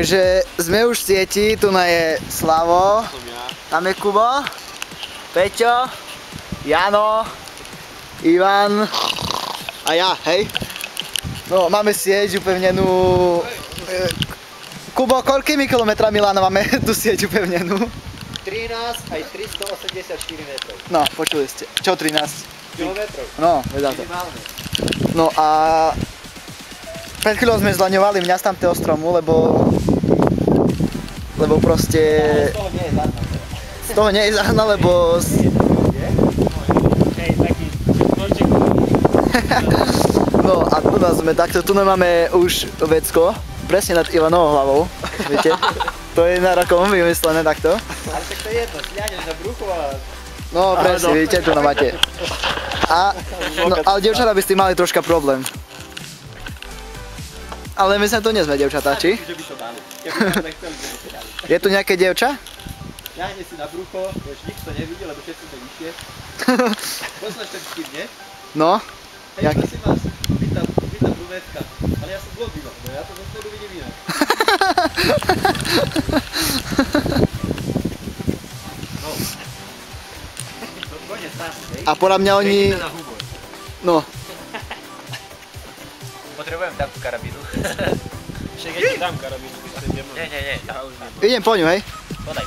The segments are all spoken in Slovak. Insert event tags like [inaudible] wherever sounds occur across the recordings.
Takže sme už v sieti, tu je Slavo, tam je Kubo, Peťo, Jano, Ivan a ja, hej. No, máme sieť upevnenú... e, Kubo, koľkými kilometrami Lana máme [laughs] tú sieť upevnenú? 13 aj 384 metrov. No, počuli ste. Čo 13? Kilometrov. No, vedá to. No a pred chvíľou sme zlaňovali mňa z tamtého stromu, lebo lebo proste Z toho nie je záhna, lebo [laughs] no a tu nás sme takto, tu máme už vecko, presne nad Ivanovou hlavou, viete? To je na rakom vymyslené takto. Ale tak to je jedno, sľahneš na bruchu a... No presne, vidíte, tu na máte. A, [laughs] no, ale devčatá by s tým mali troška problém. Ale my sme tu nie sme devčatá, či? Že by to dali. To to. Je tu nejaké devča? Ľahne si na brucho, už nikto nevidí, lebo všetci sme vyššie. [laughs] Poznaš ten vtip, nie? No, Hej, Jaký? prosím vás, vy tam, vy tam brunetka. Ale ja som blondíno, no ja to zo spodu vidím inak. [laughs] No. To a podľa mňa oni, no, Potrebujem takú karabínu. Však [laughs] ja ti dám karabínu, by ste nemali. Nie, nie, nie, ja už nemám. idem po ňu, hej? Podaj.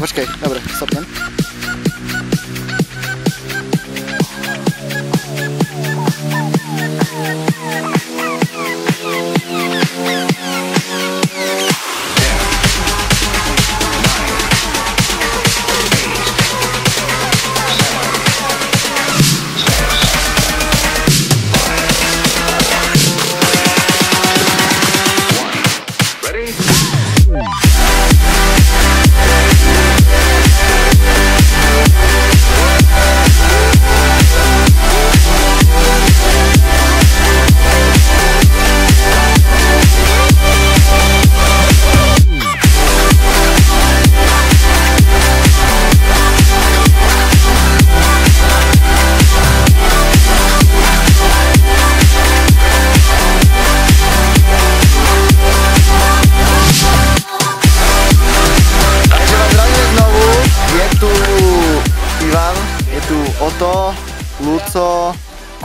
Počkej, dobre, stopnem.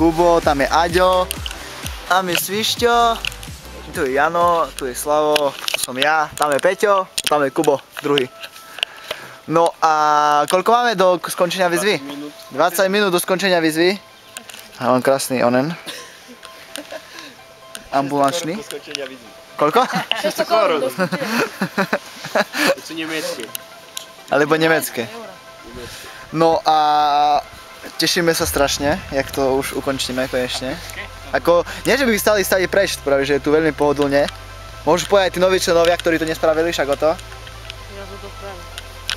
Kubo, tam je Aďo, tam je Svišťo, tu je Jano, tu je Slavo, tu som ja, tam je Peťo, tam je Kubo, druhý. No a koľko máme do skončenia výzvy? 20 minút do skončenia výzvy. A on krásny onen. [laughs] Ambulančný. Koľko? 600 korun. To sú nemecké. Alebo nemecké. No a tešíme sa strašne, jak to už ukončíme konečne. Ako, nie že by stali stali preč, práve že je tu veľmi pohodlne. Môžu povedať tí noví členovia, ktorí to nespravili, však o to. Ja to.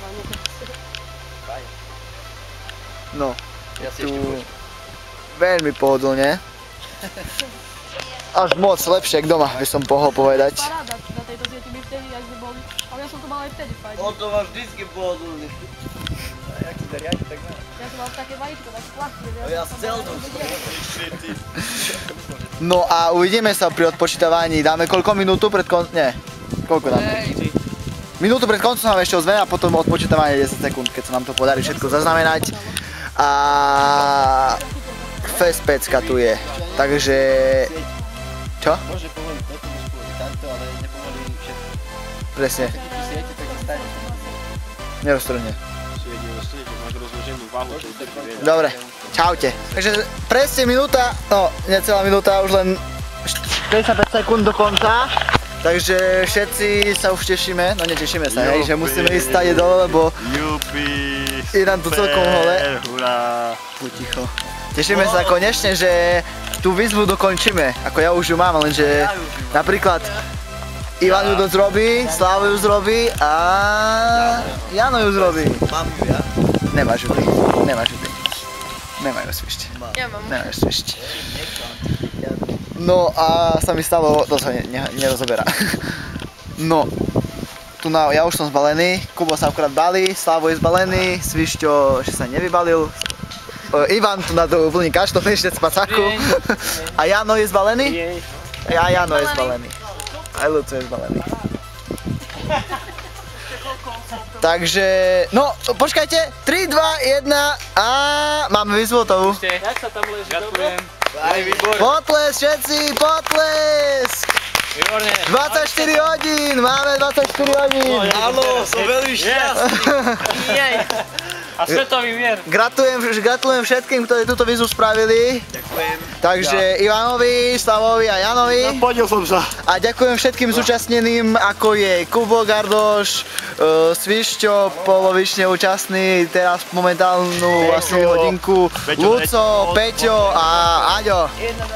Hlavne No, Ja si tu veľmi pohodlne. Až moc lepšie, ako doma, by som pohol povedať. Paráda na tejto sieti my vtedy, ak sme boli, ale ja som to mal aj vtedy fajn. to má vždycky pohodlný. Tak. Ja som mal také vajíčko, tak plachne. No ja z No a uvidíme sa pri odpočítavaní. Dáme koľko minútu pred kon... Nie. Koľko dáme? Minútu pred koncom nám ešte ozve a potom odpočítavanie 10 sekúnd, keď sa nám to podarí všetko zaznamenať. A fest pecka tu je. Takže... Čo? Môže povoliť toto, môže povoliť tamto, ale nepovolí všetko. Presne, neroztrhne. Máš rozloženú váhu. Dobre, čaute. Takže presne minúta, no necelá minúta, už len 55 sekúnd do konca. Takže všetci sa už tešíme, no netešíme sa, hej, že musíme ísť stade dole, lebo Jupi, je nám tu celkom hole. hurá. Ticho. Tešíme sa konečne, že tú výzvu dokončíme, ako ja už ju mám, lenže napríklad Ivan ju to zrobí, Slavo ju zrobí a Jano ju zrobí. Mám ju ja. Nemáš ju ty, nemáš ju ty. Nemajú svišť, Ja mám. nemáš svišť. No a sa mi stalo, to sa ne, ne, nerozoberá. [laughs] No, tu na, ja už som zbalený, Kubo sa akurát balí, Slavo je zbalený, Svišťo ešte sa nevybalil, Ivan tu na to vlní kašton ešte [laughs] z pacáku. A Jano je zbalený? A Jano je zbalený. Aj Luco je zbalený. Takže, no, počkajte, 3, 2, 1 a máme výzvu hotovú. Jak sa tam leží? Dobre? Potles všetci, potlesk! Výborne. 24 hodín, máme 24 hodín. Áno, som veľmi šťastný. [laughs] Jej. A svetový mier. Gratulujem, gratulujem všetkým, ktorí túto výzvu spravili. Ďakujem. Takže Ivanovi, Slavovi a Janovi. Podil som sa. A ďakujem všetkým zúčastneným, ako je Kubo Gardoš, uh, Svišťo, polovične účastný, teraz momentálnu asi hodinku, Peťo, Luco, Peťo a Aďo. Jedna.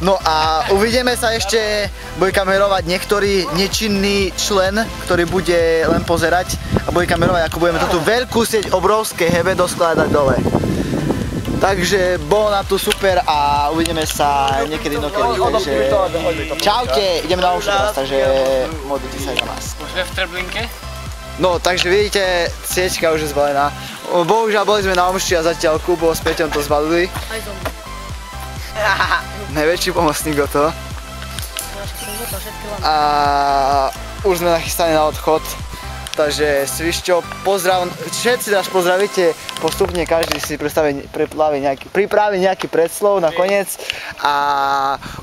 No a uvidíme sa ešte, bude kamerovať niektorý nečinný člen, ktorý bude len pozerať a bude kamerovať, ako budeme túto veľkú sieť obrovské hebe doskladať dole. Takže bolo na to super a uvidíme sa niekedy inokedy, takže čaute, ideme na už teraz, takže modlite sa aj za nás. Už sme v Treblinke? No, takže vidíte, sieťka už je zbalená. Bohužiaľ boli sme na omši a zatiaľ Kubo s Peťom to zbalili. Aj. [laughs] Najväčší pomocník o to. Trošku som zotol všetky lampe. a už sme nachystaní na odchod. Takže Svišťo, pozdrav, všetci nás pozdravíte, postupne každý si pripraví, pripraví, nejaký, pripraví nejaký predslov nakoniec a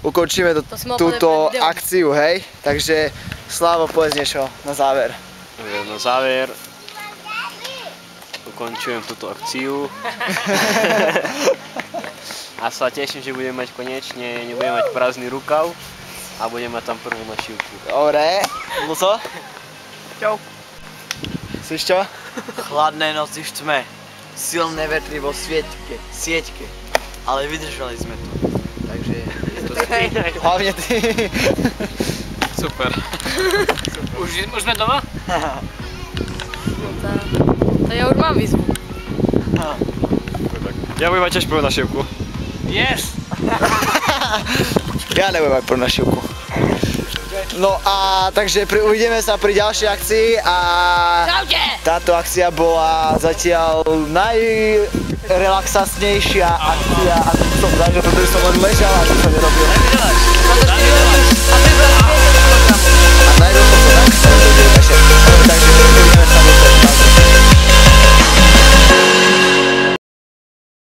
ukončíme to, túto akciu, hej? Takže Slavo, povedz niečo na záver. Na záver ukončujem túto akciu. [laughs] A sa teším, že budem mať konečne, nebudem mať prázdny rukav a budem mať tam prvú našivku. Dobre, Luco? Čau. Svišťo? Chladné noci v tme, silné vetry vo svietke, sieťke, ale vydržali sme to. Takže je to Hlavne ty. Super. Už, už sme doma? No to ja už mám výzvu. Ja budem mať tiež prvú našivku. Jest! [laughs] ja nebudem mať pronašivku. No a takže pri, uvidíme sa pri ďalšej akcii a táto akcia bola zatiaľ najrelaxasnejšia akcia, ako som zažil, pretože som len ležal a nič som nerobil. A najviac som sa tak chcel, takže uvidíme sa